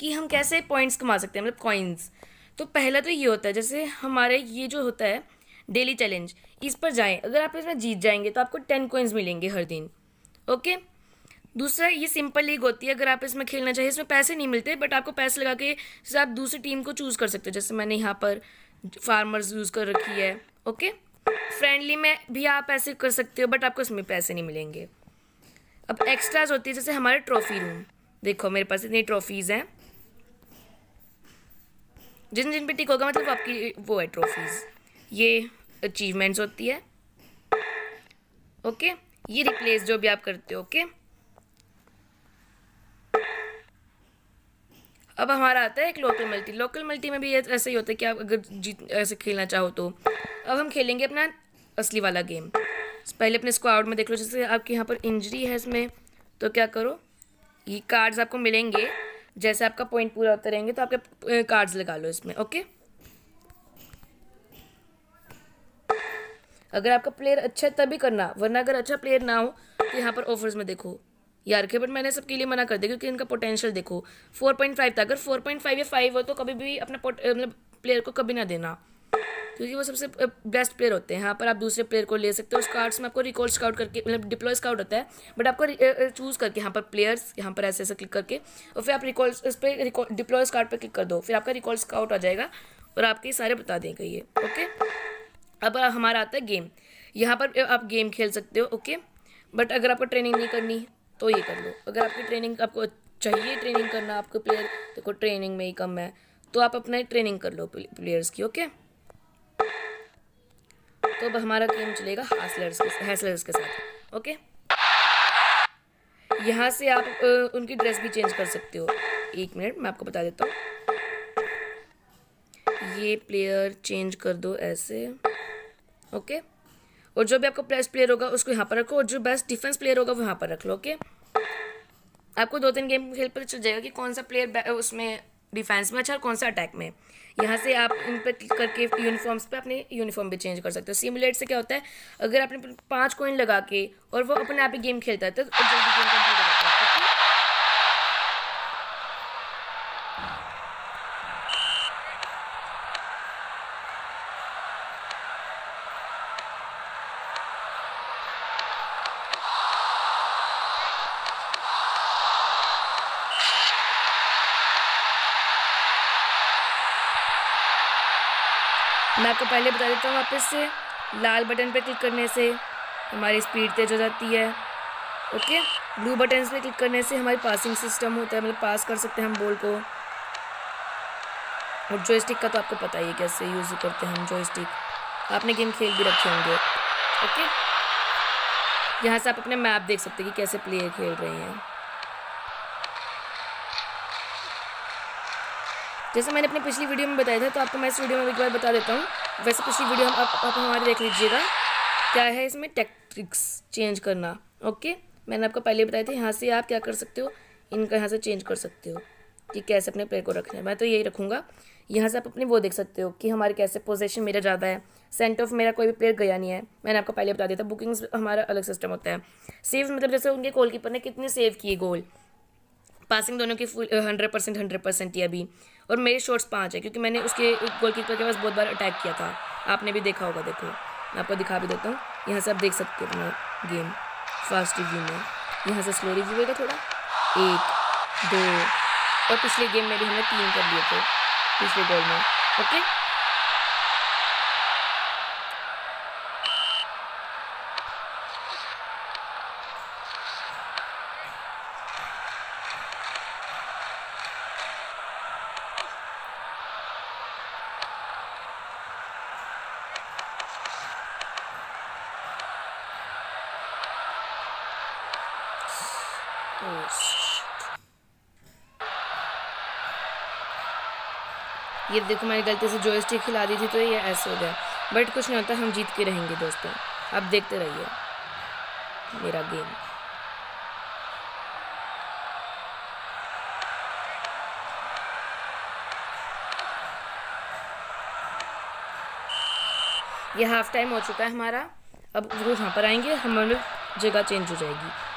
कि हम कैसे पॉइंट्स कमा सकते हैं मतलब कॉइन्स तो पहला तो ये होता है, जैसे हमारे ये जो होता है डेली चैलेंज इस पर जाएँ। अगर आप इसमें जीत जाएँगे तो आपको टेन कॉइन्स मिलेंगे हर दिन ओके दूसरा, ये सिंपल लीग होती है, अगर आप इसमें खेलना चाहिए इसमें पैसे नहीं मिलते बट आपको पैसे लगा के, जैसे आप दूसरी टीम को चूज़ कर सकते हो, जैसे मैंने यहाँ पर फार्मर्स यूज़ कर रखी है ओके फ्रेंडली में भी आप ऐसे कर सकते हो बट आपको इसमें पैसे नहीं मिलेंगे। अब एक्स्ट्राज होती है, जैसे हमारे ट्रॉफी रूम देखो, मेरे पास इतनी ट्रॉफीज़ हैं। जिन जिन पे टिक होगा मतलब आपकी वो है ट्रॉफीज़ ये अचीवमेंट्स होती है। ओके ये रिप्लेस जो भी आप करते हो ओके अब हमारा आता है एक लोकल मल्टी लोकल मल्टी में भी ऐसा ही होता है कि आप अगर जीत, ऐसे खेलना चाहो तो। अब हम खेलेंगे अपना असली वाला गेम पहले अपने स्क्वाड में देख लो, जैसे आपके यहाँ पर इंजरी है इसमें तो क्या करो? ये कार्ड्स आपको मिलेंगे। जैसे आपका पॉइंट पूरा होते रहेंगे तो आपके कार्ड्स लगा लो इसमें ओके अगर आपका प्लेयर अच्छा है, तभी करना, वरना अगर अच्छा प्लेयर ना हो तो यहाँ पर ऑफर्स में देखो। यार के बट मैंने सबके लिए मना कर दिया, क्योंकि इनका पोटेंशियल देखो। फोर पॉइंट फाइव था, अगर फोर पॉइंट फाइव या फाइव हो तो कभी भी अपना मतलब प्लेयर को कभी ना देना। क्योंकि वो सबसे बेस्ट प्लेयर होते हैं। यहाँ पर आप दूसरे प्लेयर को ले सकते हो। कार्ड्स में आपको रिकॉर्ड स्काउट करके मतलब डिप्लॉय स्काउट होता है। बट आपको चूज़ करके यहाँ पर प्लेयर्स यहाँ पर ऐसे ऐसे क्लिक करके, और फिर आप रिकॉर्ड उस पर डिप्लॉय स्काउट पर क्लिक कर दो। फिर आपका रिकॉर्ड स्काउट आ जाएगा, और आपके सारे बता देंगे ये ओके अब हमारा आता है गेम यहाँ पर आप गेम खेल सकते हो ओके बट अगर आपको ट्रेनिंग नहीं करनी तो ये कर लो। अगर आपकी ट्रेनिंग आपको चाहिए ट्रेनिंग करना आपको प्लेयर देखो ट्रेनिंग में ही कम है तो आप अपना ट्रेनिंग कर लो प्लेयर्स की ओके तो अब हमारा गेम चलेगा हासलर्स के हैसलर्स के साथ ओके यहाँ से आप उनकी ड्रेस भी चेंज कर सकते हो। एक मिनट मैं आपको बता देता हूँ। ये प्लेयर चेंज कर दो ऐसे ओके और जो भी आपका बेस्ट प्लेयर होगा, उसको यहाँ पर रखो और जो बेस्ट डिफेंस प्लेयर होगा, वो यहाँ पर रख लो ओके आपको दो तीन गेम खेल पर चल जाएगा कि कौन सा प्लेयर उसमें डिफेंस में अच्छा और कौन सा अटैक में? यहाँ से आप इन पर क्लिक करके यूनिफॉर्म्स पे अपने यूनिफॉर्म भी चेंज कर सकते हो। सिमुलेट से क्या होता है? अगर आपने पाँच कोइन लगा के और वो अपने आप ही गेम खेलता है तो जल्दी गेम कंप्लीट हो जाता है मैं आपको पहले बता देता हूँ वापस से। लाल बटन पर क्लिक करने से हमारी स्पीड तेज हो जाती है। ओके? ब्लू बटन पे क्लिक करने से हमारी पासिंग सिस्टम होता है मतलब पास कर सकते हैं हम बॉल को। और जो स्टिक का तो आपको पता ही है कैसे यूज़ करते हैं हम जो स्टिक आपने गेम खेल भी रखे होंगे। ओके? यहाँ से आप अपने मैप देख सकते हैं कि कैसे प्लेयर खेल रहे हैं। जैसे मैंने अपनी पिछली वीडियो में बताया था तो आपको मैं इस वीडियो में एक बार बता देता हूँ। वैसे पिछली वीडियो हम आप, आप हमारे देख लीजिएगा। क्या है इसमें? टेक्टिक्स चेंज करना। ओके मैंने आपको पहले बताया था यहाँ से आप क्या कर सकते हो? इनका यहाँ से चेंज कर सकते हो। कि कैसे अपने प्लेयर को रखना है। मैं तो यही रखूँगा। यहाँ से आप अपनी वो देख सकते हो कि हमारे कैसे पोजीशन मेरा ज़्यादा है। सेंट ऑफ़ मेरा कोई भी प्लेयर गया नहीं है। मैंने आपको पहले बता दिया था बुकिंग्स हमारा अलग सिस्टम होता है। सेव मतलब जैसे उनके गोलकीपर ने कितने सेव किए गोल पासिंग दोनों की full hundred percent hundred percent ही अभी। और मेरे शॉट्स पाँच है, क्योंकि मैंने उसके एक गोलकीपर के पास बहुत बार अटैक किया था। आपने भी देखा होगा, देखो। मैं आपको दिखा भी देता हूँ। यहाँ से आप देख सकते हो गेम फास्ट रिव्यू में। यहाँ से स्लो रिव्यू होगा थोड़ा। एक, दो। और पिछले गेम में भी हमने तीन कर लिए थे, पिछले गोल में। ओके ये देखो मैंने गलती से जो खिला दी थी तो ये ऐसे हो गया। बट कुछ नहीं होता, हम जीत के रहेंगे दोस्तों। आप देखते रहिए। मेरा गेम। ये हाफ़ टाइम हो चुका है हमारा। अब वो यहाँ पर आएँगे, हमारी जगह चेंज हो जाएगी।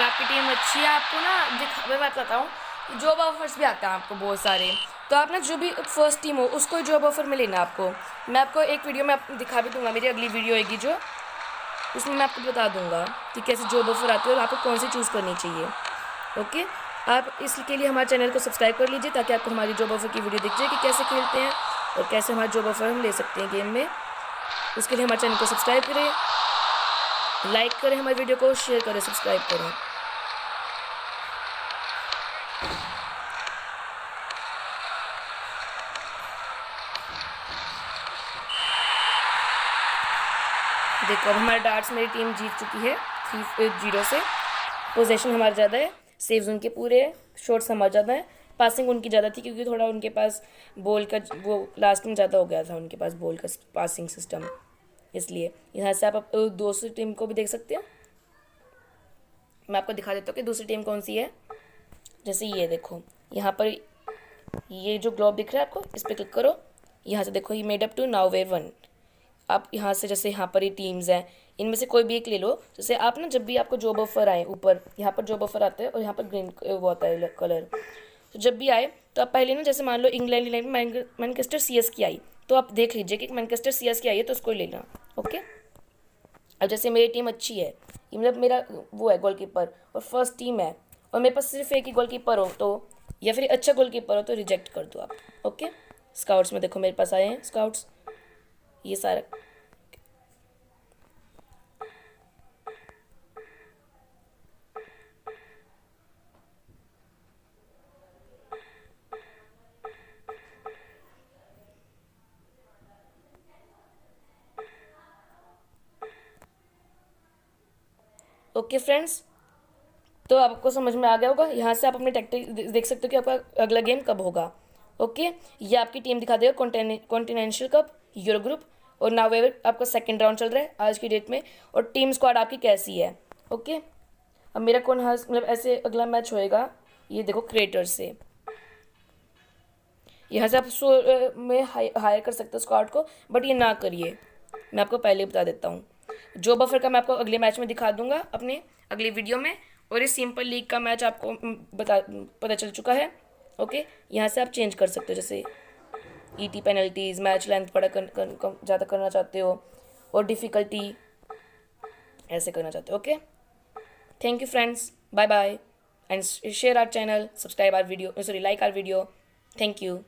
आपकी टीम अच्छी है, आपको ना दिखा, मैं बताता हूँ जॉब ऑफर्स भी आते हैं आपको बहुत सारे। तो आप ना जो भी फ़र्स्ट टीम हो, उसको जॉब ऑफ़र में लेना आपको। मैं आपको एक वीडियो में दिखा भी दूँगा, मेरी अगली वीडियो होगी जो। उसमें मैं आपको बता दूँगा कि कैसे जॉब ऑफ़र आती है और आपको कौन सी चूज़ करनी चाहिए। ओके आप इसके लिए हमारे चैनल को सब्सक्राइब कर लीजिए ताकि आपको हमारी जॉब ऑफ़र की वीडियो दिख जाए कि कैसे खेलते हैं और कैसे हमारे जॉब ऑफ़र हम ले सकते हैं गेम में। उसके लिए हमारे चैनल को सब्सक्राइब करें। लाइक करें हमारे वीडियो को, शेयर करें, सब्सक्राइब करें। देखो, अब हमारे डार्ट्स मेरी टीम जीत चुकी है थ्री ज़ीरो से। पोजीशन हमारे ज़्यादा है सेव्स उनके पूरे शॉट्स हमारे ज़्यादा है। पासिंग उनकी ज़्यादा थी क्योंकि थोड़ा उनके पास बॉल का, वो लास्ट में ज़्यादा हो गया था उनके पास बॉल का पासिंग सिस्टम इसलिए। यहाँ से आप दूसरी टीम को भी देख सकते हैं। मैं आपको दिखा देता हूँ कि दूसरी टीम कौन सी है। जैसे ये देखो, यहाँ पर ये जो ग्लोब दिख रहा है आपको, इस पर क्लिक करो। यहाँ से देखो ये made up to now way one आप यहाँ से, जैसे यहाँ पर ये टीम्स हैं, इनमें से कोई भी एक ले लो। जैसे आप ना, जब भी आपको जॉब ऑफ़र आए ऊपर, यहाँ पर जॉब ऑफ़र आता है और यहाँ पर ग्रीन वो आता है कलर तो जब भी आए तो आप पहले ना, जैसे मान लो इंग्लैंड इंग्लैंड में मैनकेस्टर सी एस की आई तो आप देख लीजिए कि मैनकेस्टर सी एस की आई है तो उसको लेना, ओके? अब जैसे मेरी टीम अच्छी है मतलब मेरा वो है गोलकीपर और फ़र्स्ट टीम है, और मेरे पास सिर्फ़ एक ही गोलकीपर हो तो या फिर अच्छा गोलकीपर हो तो रिजेक्ट कर दो आप, ओके? स्काउट्स में देखो मेरे पास आए हैं स्काउट्स ये सारा ओके फ्रेंड्स तो आपको समझ में आ गया होगा, यहाँ से आप अपने टैक्टिक देख सकते हो कि आपका अगला गेम कब होगा। ओके ये आपकी टीम दिखा देगा कॉन्टिनेंशियल कप यूरो ग्रुप और नावेवर आपका सेकेंड राउंड चल रहा है आज की डेट में, और टीम स्क्वाड आपकी कैसी है? ओके अब मेरा कौन हाँ मतलब ऐसे अगला मैच होएगा, ये देखो क्रिएटर से। यहाँ से आप सो में हायर कर सकते हो स्क्वाड को बट ये ना करिए। मैं आपको पहले बता देता हूँ। जो बफर का मैं आपको अगले मैच में दिखा दूँगा अपने अगले वीडियो में। और इस सिंपल लीग का मैच आपको बता पता चल चुका है। ओके यहाँ से आप चेंज कर सकते हो जैसे E T penalties match length बड़ा कर, कर, कर, ज़्यादा करना चाहते हो और डिफ़िकल्टी ऐसे करना चाहते हो okay thank you friends bye bye and share our channel subscribe our video sorry like our video thank you